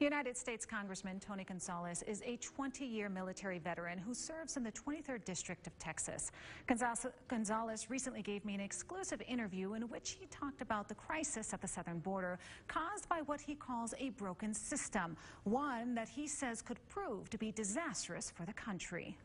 United States Congressman Tony Gonzalez is a 20-year military veteran who serves in the 23rd District of Texas. Gonzalez recently gave me an exclusive interview in which he talked about the crisis at the southern border caused by what he calls a broken system, one that he says could prove to be disastrous for the country.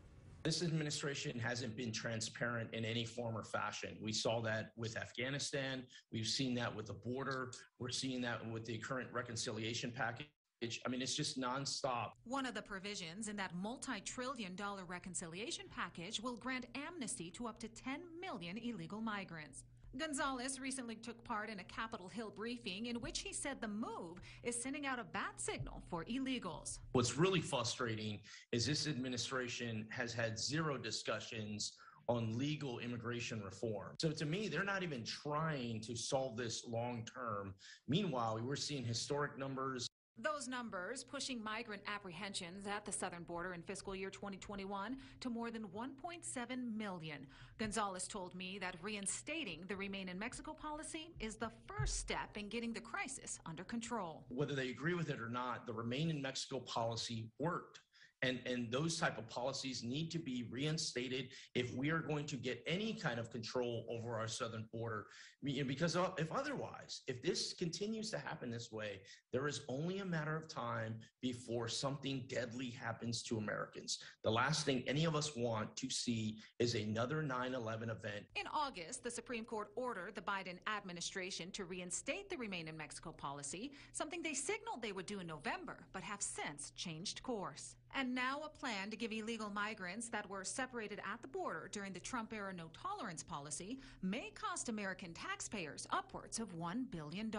This administration hasn't been transparent in any form or fashion. We saw that with Afghanistan. We've seen that with the border. We're seeing that with the current reconciliation package. I mean, it's just nonstop. One of the provisions in that multi trillion dollar reconciliation package will grant amnesty to up to 10 million illegal migrants. Gonzalez recently took part in a Capitol Hill briefing in which he said the move is sending out a bad signal for illegals. What's really frustrating is this administration has had zero discussions on legal immigration reform. So to me, they're not even trying to solve this long term. Meanwhile, we're seeing historic numbers those numbers pushing migrant apprehensions at the southern border in fiscal year 2021 to more than 1.7 million. Gonzalez told me that reinstating the Remain in Mexico policy is the first step in getting the crisis under control. Whether they agree with it or not, the Remain in Mexico policy worked and and those type of policies need to be reinstated if we are going to get any kind of control over our southern border. Because if otherwise if this continues to happen this way there is only a matter of time before something deadly happens to americans. The last thing any of us want to see is another 9-11 event. In august the supreme court ordered the biden administration to reinstate the remain in mexico policy something they signaled they would do in november but have since changed course and now a plan to give illegal migrants that were separated at the border during the Trump era no tolerance policy may cost American taxpayers upwards of $1 billion.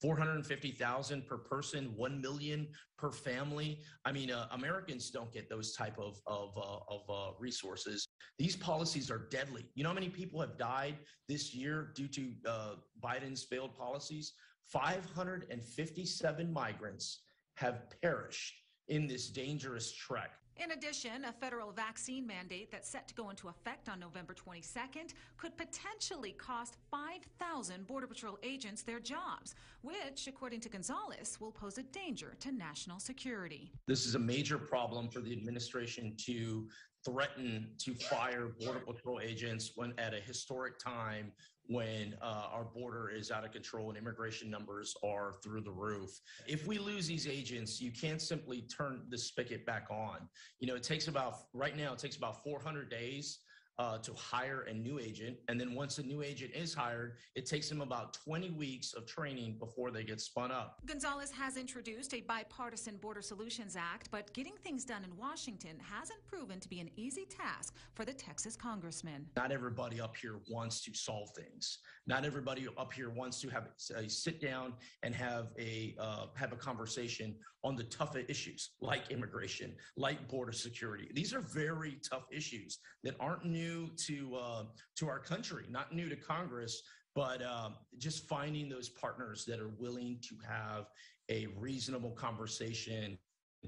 450,000 per person, 1 million per family. I mean, uh, Americans don't get those type of of, uh, of uh, resources. These policies are deadly. You know how many people have died this year due to uh, Biden's failed policies? 557 migrants have perished in this dangerous trek. In addition, a federal vaccine mandate that's set to go into effect on November 22nd could potentially cost 5,000 Border Patrol agents their jobs, which, according to Gonzalez, will pose a danger to national security. This is a major problem for the administration to threaten to fire Border Patrol agents when at a historic time when uh, our border is out of control and immigration numbers are through the roof. If we lose these agents, you can't simply turn the spigot back on. You know, it takes about, right now, it takes about 400 days uh, to hire a new agent. And then once a new agent is hired, it takes them about 20 weeks of training before they get spun up. Gonzalez has introduced a bipartisan Border Solutions Act, but getting things done in Washington hasn't proven to be an easy task for the Texas congressman. Not everybody up here wants to solve things. Not everybody up here wants to have a sit down and have a uh, have a conversation on the tougher issues like immigration, like border security. These are very tough issues that aren't new new to uh, to our country, not new to Congress, but um, just finding those partners that are willing to have a reasonable conversation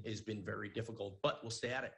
has been very difficult. But we'll stay at it.